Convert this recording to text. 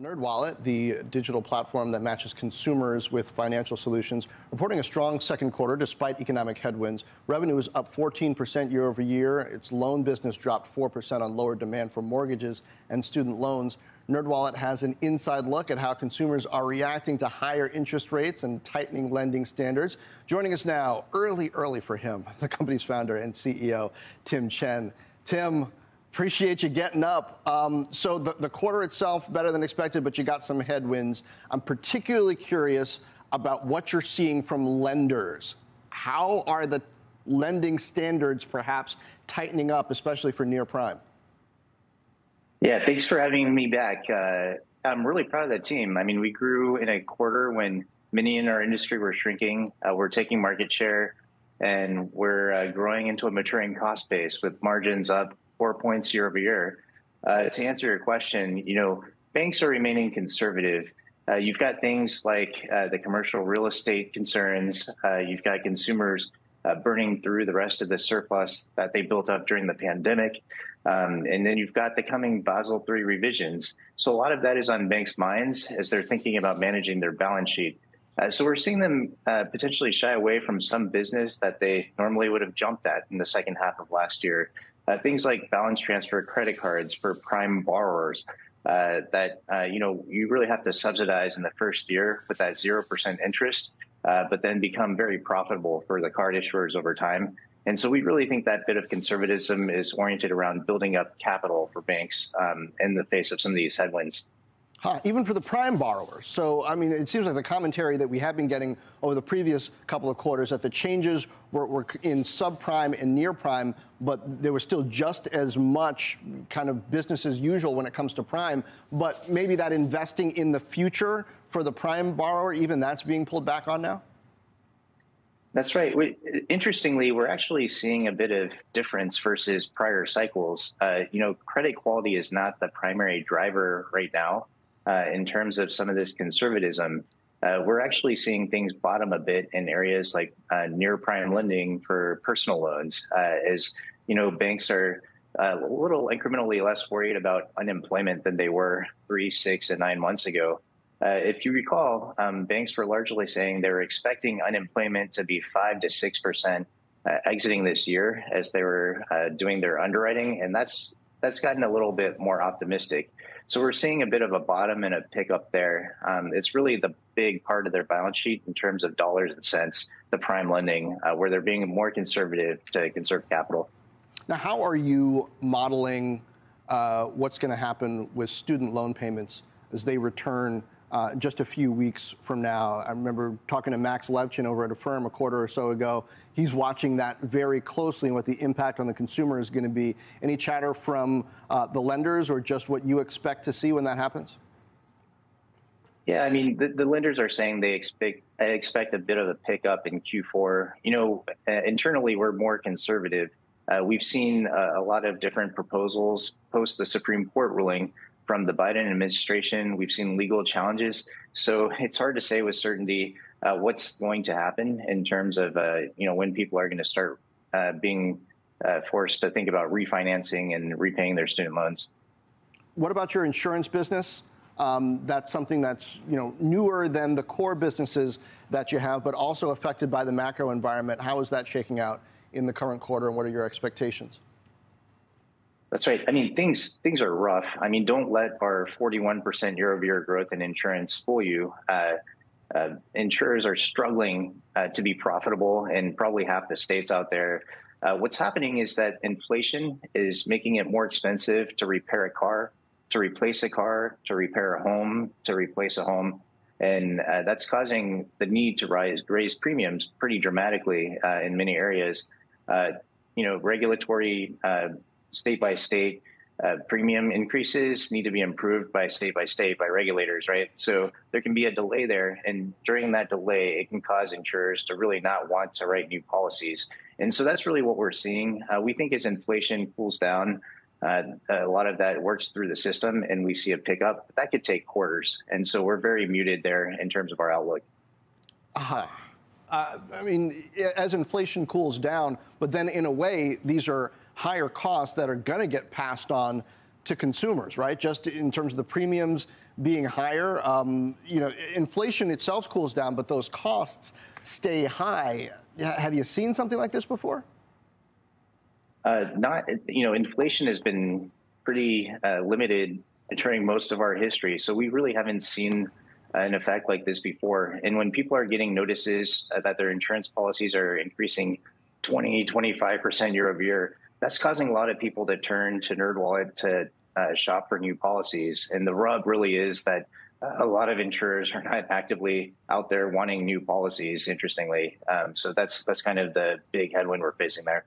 NerdWallet, the digital platform that matches consumers with financial solutions, reporting a strong second quarter despite economic headwinds. Revenue is up 14% year over year. Its loan business dropped 4% on lower demand for mortgages and student loans. NerdWallet has an inside look at how consumers are reacting to higher interest rates and tightening lending standards. Joining us now, early, early for him, the company's founder and CEO, Tim Chen. Tim, Appreciate you getting up. Um, so the, the quarter itself better than expected, but you got some headwinds. I'm particularly curious about what you're seeing from lenders. How are the lending standards perhaps tightening up, especially for near prime? Yeah, thanks for having me back. Uh, I'm really proud of that team. I mean, we grew in a quarter when many in our industry were shrinking. Uh, we're taking market share, and we're uh, growing into a maturing cost base with margins up four points year over year. Uh, to answer your question, you know, banks are remaining conservative. Uh, you've got things like uh, the commercial real estate concerns. Uh, you've got consumers uh, burning through the rest of the surplus that they built up during the pandemic. Um, and then you've got the coming Basel III revisions. So a lot of that is on banks' minds as they're thinking about managing their balance sheet. Uh, so we're seeing them uh, potentially shy away from some business that they normally would have jumped at in the second half of last year. Uh, things like balance transfer credit cards for prime borrowers uh, that uh, you know you really have to subsidize in the first year with that zero percent interest, uh, but then become very profitable for the card issuers over time. And so we really think that bit of conservatism is oriented around building up capital for banks um, in the face of some of these headwinds. Even for the prime borrowers. So, I mean, it seems like the commentary that we have been getting over the previous couple of quarters that the changes were, were in subprime and near prime, but there was still just as much kind of business as usual when it comes to prime. But maybe that investing in the future for the prime borrower, even that's being pulled back on now? That's right. We, interestingly, we're actually seeing a bit of difference versus prior cycles. Uh, you know, credit quality is not the primary driver right now uh, in terms of some of this conservatism. Uh, we're actually seeing things bottom a bit in areas like uh, near prime lending for personal loans, uh, as you know, banks are uh, a little incrementally less worried about unemployment than they were three, six, and nine months ago. Uh, if you recall, um, banks were largely saying they were expecting unemployment to be five to six percent exiting this year as they were doing their underwriting, and that's that's gotten a little bit more optimistic. So we're seeing a bit of a bottom and a pickup there. Um, it's really the big part of their balance sheet in terms of dollars and cents, the prime lending, uh, where they're being more conservative to conserve capital. Now, how are you modeling uh, what's going to happen with student loan payments as they return uh, just a few weeks from now. I remember talking to Max Levchin over at Affirm a quarter or so ago. He's watching that very closely and what the impact on the consumer is going to be. Any chatter from uh, the lenders or just what you expect to see when that happens? Yeah, I mean, the, the lenders are saying they expect expect a bit of a pickup in Q4. You know, uh, internally, we're more conservative. Uh, we've seen a lot of different proposals post the Supreme Court ruling from the Biden administration. We've seen legal challenges. So it's hard to say with certainty uh, what's going to happen in terms of, uh, you know, when people are going to start uh, being uh, forced to think about refinancing and repaying their student loans. What about your insurance business? Um, that's something that's you know newer than the core businesses that you have, but also affected by the macro environment. How is that shaking out in the current quarter, and what are your expectations? That's right. I mean, things things are rough. I mean, don't let our 41% year-over-year growth in insurance fool you. Uh, uh, insurers are struggling uh, to be profitable in probably half the states out there. Uh, what's happening is that inflation is making it more expensive to repair a car, to replace a car, to repair a home, to replace a home, and uh, that's causing the need to rise raise premiums pretty dramatically uh, in many areas. you know, regulatory state by state. Uh, premium increases need to be improved by state by state by regulators, right? So there can be a delay there, and during that delay, it can cause insurers to really not want to write new policies. And so that's really what we're seeing. Uh, we think as inflation cools down, uh, a lot of that works through the system, and we see a pickup. That could take quarters, and so we're very muted there in terms of our outlook. Uh-huh. Uh, I mean, as inflation cools down, but then in a way, these are higher costs that are going to get passed on to consumers, right? Just in terms of the premiums, being higher. Um, you know, inflation itself cools down, but those costs stay high. Have you seen something like this before? Uh, not, you know, inflation has been pretty uh, limited during most of our history, so we really haven't seen an effect like this before. And when people are getting notices uh, that their insurance policies are increasing 20, 25% year over year, that's causing a lot of people to turn to NerdWallet to uh, shop for new policies. And the rub really is that uh, a lot of insurers are not actively out there wanting new policies. Interestingly, um, so that's that's kind of the big headwind we're facing there.